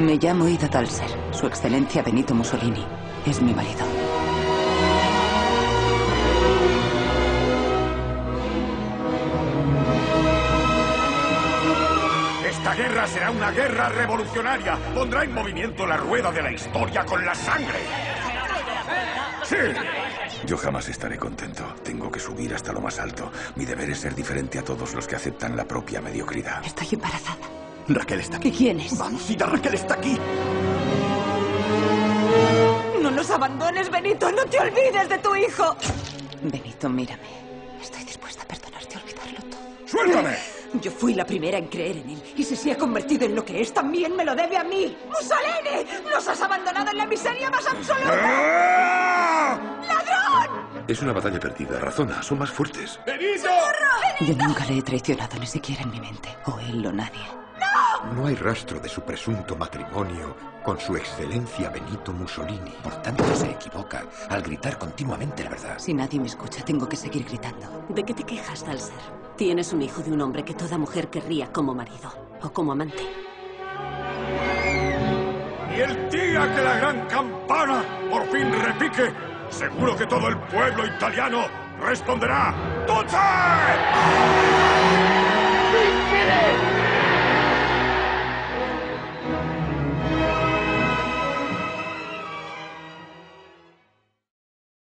Me llamo Ida Dalser. Su excelencia Benito Mussolini es mi marido. Esta guerra será una guerra revolucionaria. Pondrá en movimiento la rueda de la historia con la sangre. ¡Sí! Yo jamás estaré contento. Tengo que subir hasta lo más alto. Mi deber es ser diferente a todos los que aceptan la propia mediocridad. Estoy embarazada. Raquel está aquí. ¿Y quién es? Vamos, Ida, Raquel está aquí. No nos abandones, Benito. No te olvides de tu hijo. Benito, mírame. Estoy dispuesta a perdonarte y olvidarlo todo. ¡Suéltame! Yo fui la primera en creer en él. Y si se ha convertido en lo que es, también me lo debe a mí. ¡Mussolini! ¡Nos has abandonado en la miseria más absoluta! ¡Ah! ¡Ladrón! Es una batalla perdida. Razona, son más fuertes. ¡Benito! Yo nunca le he traicionado, ni siquiera en mi mente. O él o nadie. No hay rastro de su presunto matrimonio con su excelencia Benito Mussolini. Por tanto, se equivoca al gritar continuamente la verdad. Si nadie me escucha, tengo que seguir gritando. ¿De qué te quejas, Dalser? Tienes un hijo de un hombre que toda mujer querría como marido o como amante. Y el día que la gran campana por fin repique, seguro que todo el pueblo italiano responderá ¡Tuce!